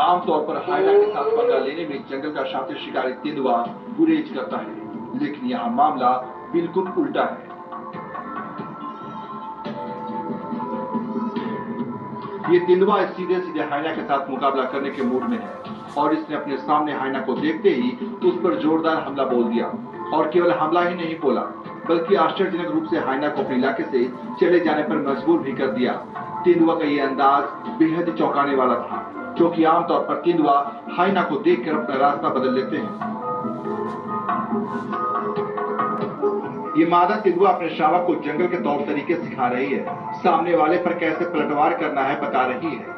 आमतौर पर हाइना के साथ पंगा लेने में जंगल का शातिर शिकारी तेंदुआ गुरेज करता है, लेकिन यहाँ मामला बिल्कुल उल्टा है। ये तेंदुआ सीधे सीधे हाइना के साथ मुकाबला करने के मूड में है, और इसने अपने सामने हाइना को देखते ही उस पर जोरदार हमला बोल दिया, और केवल हमला ही नहीं बोला। बल्कि आश्चर्यजनक रूप से हाइना को अपने इलाके से चले जाने पर मजबूर भी कर दिया। तेंदुआ का ये अंदाज बेहद चौंकाने वाला था क्योंकि आमतौर पर तेंदुआ हाइना को देखकर अपना रास्ता बदल लेते हैं। ये मादा तेंदुआ अपने शावक को जंगल के तौर तरीके सिखा रही है। सामने वाले पर कैसे पलटवार करना है बता रही है।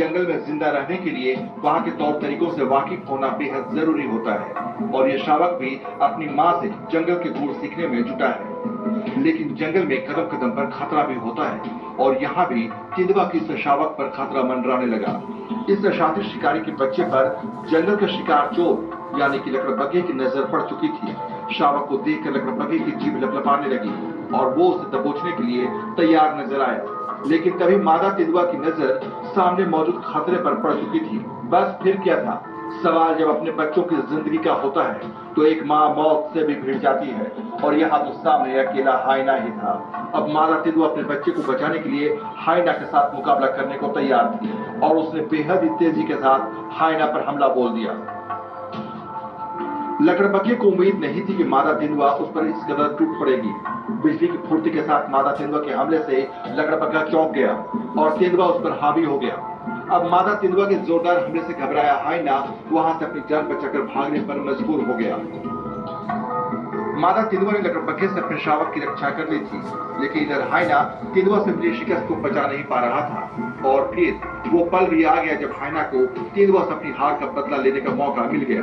जंगल में ज़िंदा रहने के लिए वहाँ के तौर तरीकों से वाकिफ होना बेहद ज़रूरी होता है। और ये शावक भी अपनी माँ से जंगल के गुण सीखने में जुटा है। लेकिन जंगल में कदम कदम पर खतरा भी होता है और यहाँ भी तेंदुआ की शावक पर खतरा मंडराने लगा। इस शातिर शिकारी के बच्चे पर जंगल का शिकार चोर, यानी कि लकड़बग्घे की नज़र पड़ चुकी थी। शावक को देखकर लकड़बग्घे की जीभ लपलपाने लगी और वो उसे दबोचने के लिए तैयार नज़र आया। लेकिन तभी मादा तेंदुआ की नज़र सामने मौजूद खतरे पर पड़ चुकी थी। बस फिर क्या था? सवाल जब अपने बच्चों की ज़िंदगी का होता है तो एक माँ मौत से भी भिड़ जाती है, और यहाँ तो सामने अकेला हाइना ही था। अब मादा तेंदुआ अपने बच्चे को बचाने के लिए हाइना के साथ मुकाबला करने को तैयार थी, और उसने बेहद ही तेज़ी के साथ हाइना पर हमला बोल दिया। लकड़बग्घे को उम्मीद नहीं थी कि मादा तेंदुआ उस पर इस कदर टूट पड़ेगी। बिजली की फुर्ती के साथ मादा तेंदुआ के हमले से लकड़बग्घा चौंक गया और तेंदुआ उस पर हावी हो गया। अब मादा तेंदुआ के जोरदार हमले से घबराया हाइना वहाँ से अपनी जान बचाकर भागने पर मजबूर हो गया। मादा तेंदुआ ने लकड़बग्घे से अपने शावक की रक्षा कर ली थी, लेकिन इधर हाइना तेंदुआ से मिली शिकस्त को बचा नहीं पा रहा था। और फिर वो पल भी आ गया जब हाइना को तेंदुआ से अपनी हार का बदला लेने का मौका मिल गया।